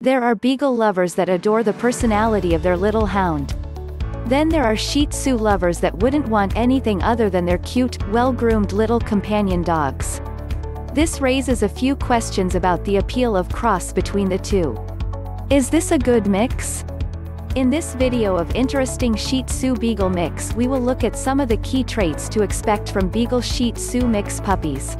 There are beagle lovers that adore the personality of their little hound. Then there are Shih Tzu lovers that wouldn't want anything other than their cute, well-groomed little companion dogs. This raises a few questions about the appeal of cross between the two. Is this a good mix? In this video of interesting Shih Tzu Beagle mix we will look at some of the key traits to expect from Beagle Shih Tzu mix puppies.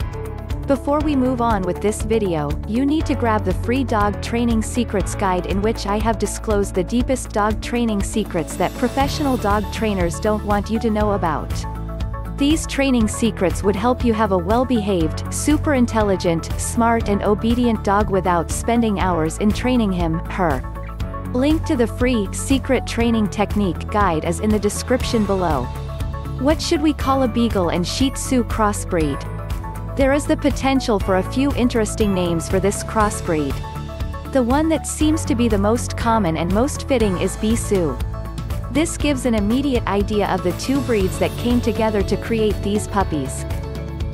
Before we move on with this video, you need to grab the free dog training secrets guide in which I have disclosed the deepest dog training secrets that professional dog trainers don't want you to know about. These training secrets would help you have a well-behaved, super intelligent, smart and obedient dog without spending hours in training him, her. Link to the free, secret training technique guide is in the description below. What should we call a Beagle and Shih Tzu crossbreed? There is the potential for a few interesting names for this crossbreed. The one that seems to be the most common and most fitting is Bea-Tzu. This gives an immediate idea of the two breeds that came together to create these puppies.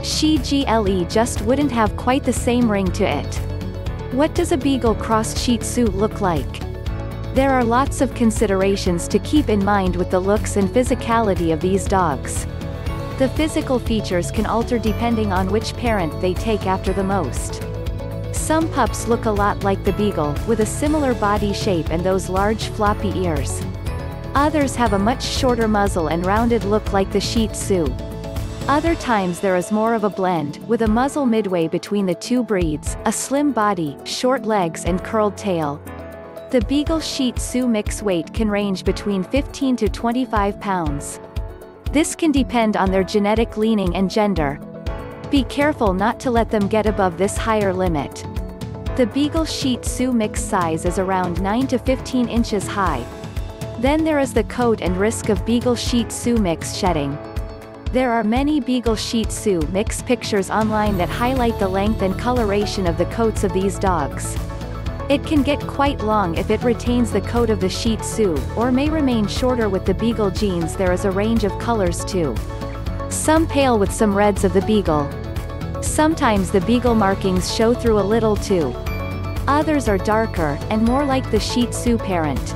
Shih GLE just wouldn't have quite the same ring to it. What does a Beagle cross Shih Tzu look like? There are lots of considerations to keep in mind with the looks and physicality of these dogs. The physical features can alter depending on which parent they take after the most. Some pups look a lot like the beagle, with a similar body shape and those large floppy ears. Others have a much shorter muzzle and rounded look like the Shih Tzu. Other times there is more of a blend, with a muzzle midway between the two breeds, a slim body, short legs and curled tail. The Beagle Shih Tzu mix weight can range between 15 to 25 pounds. This can depend on their genetic leaning and gender. Be careful not to let them get above this higher limit. The Beagle Shih Tzu mix size is around 9 to 15 inches high. Then there is the coat and risk of Beagle Shih Tzu mix shedding. There are many Beagle Shih Tzu mix pictures online that highlight the length and coloration of the coats of these dogs. It can get quite long if it retains the coat of the Shih Tzu, or may remain shorter with the Beagle genes there is a range of colors too. Some pale with some reds of the Beagle. Sometimes the Beagle markings show through a little too. Others are darker, and more like the Shih Tzu parent.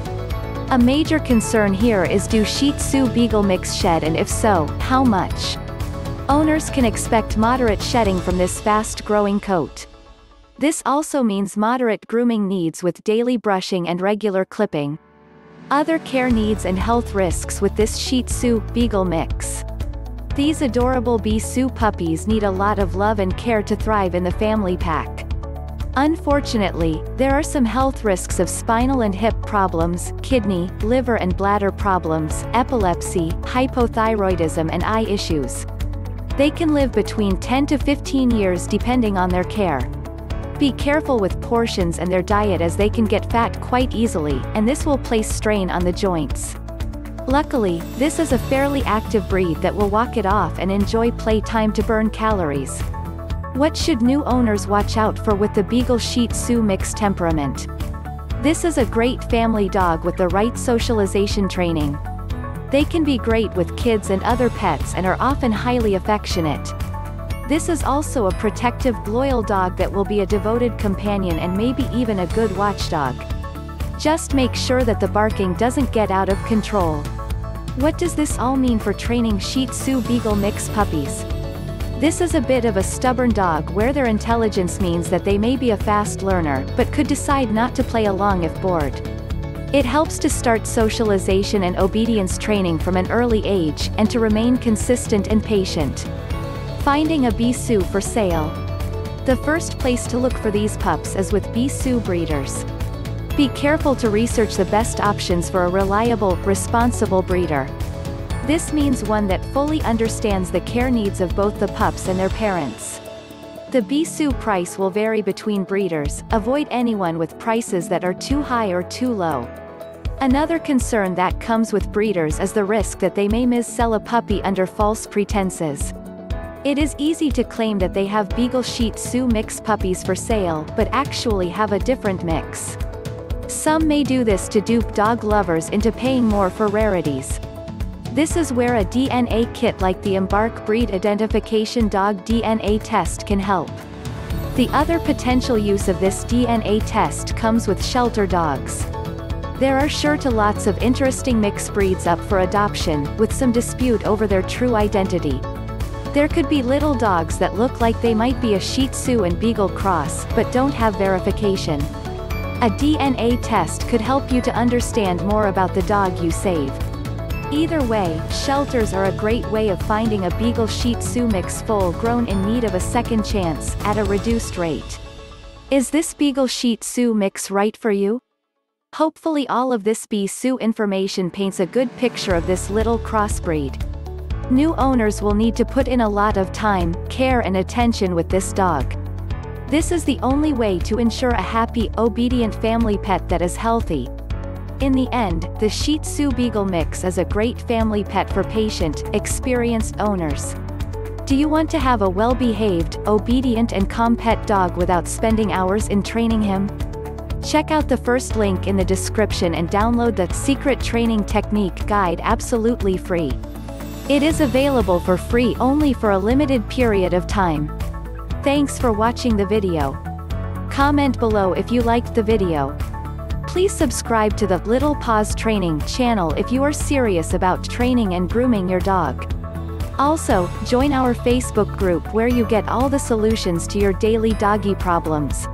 A major concern here is do Shih Tzu Beagle mix shed and if so, how much? Owners can expect moderate shedding from this fast-growing coat. This also means moderate grooming needs with daily brushing and regular clipping. Other care needs and health risks with this Shih Tzu Beagle mix. These adorable Bea-Tzu puppies need a lot of love and care to thrive in the family pack. Unfortunately, there are some health risks of spinal and hip problems, kidney, liver and bladder problems, epilepsy, hypothyroidism and eye issues. They can live between 10 to 15 years depending on their care. Be careful with portions and their diet as they can get fat quite easily, and this will place strain on the joints. Luckily, this is a fairly active breed that will walk it off and enjoy playtime to burn calories. What should new owners watch out for with the Beagle Shih Tzu mixed temperament? This is a great family dog with the right socialization training. They can be great with kids and other pets and are often highly affectionate. This is also a protective, loyal dog that will be a devoted companion and maybe even a good watchdog. Just make sure that the barking doesn't get out of control. What does this all mean for training Shih Tzu Beagle mix puppies? This is a bit of a stubborn dog where their intelligence means that they may be a fast learner, but could decide not to play along if bored. It helps to start socialization and obedience training from an early age, and to remain consistent and patient. Finding a Bea-Tzu for sale. The first place to look for these pups is with Bea-Tzu breeders. Be careful to research the best options for a reliable, responsible breeder. This means one that fully understands the care needs of both the pups and their parents. The Bea-Tzu price will vary between breeders, avoid anyone with prices that are too high or too low. Another concern that comes with breeders is the risk that they may mis-sell a puppy under false pretenses. It is easy to claim that they have Beagle Shih Tzu mix puppies for sale, but actually have a different mix. Some may do this to dupe dog lovers into paying more for rarities. This is where a DNA kit like the Embark Breed Identification Dog DNA Test can help. The other potential use of this DNA test comes with shelter dogs. There are sure to lots of interesting mixed breeds up for adoption, with some dispute over their true identity. There could be little dogs that look like they might be a Shih Tzu and Beagle cross, but don't have verification. A DNA test could help you to understand more about the dog you save. Either way, shelters are a great way of finding a Beagle Shih Tzu mix full grown in need of a second chance, at a reduced rate. Is this Beagle Shih Tzu mix right for you? Hopefully all of this Tzu information paints a good picture of this little crossbreed. New owners will need to put in a lot of time, care and attention with this dog. This is the only way to ensure a happy, obedient family pet that is healthy. In the end, the Shih Tzu Beagle mix is a great family pet for patient, experienced owners. Do you want to have a well-behaved, obedient and calm pet dog without spending hours in training him? Check out the first link in the description and download the Secret Training Technique Guide absolutely free. It is available for free only for a limited period of time. Thanks for watching the video. Comment below if you liked the video. Please subscribe to the Little Paws Training channel if you are serious about training and grooming your dog. Also, join our Facebook group where you get all the solutions to your daily doggy problems.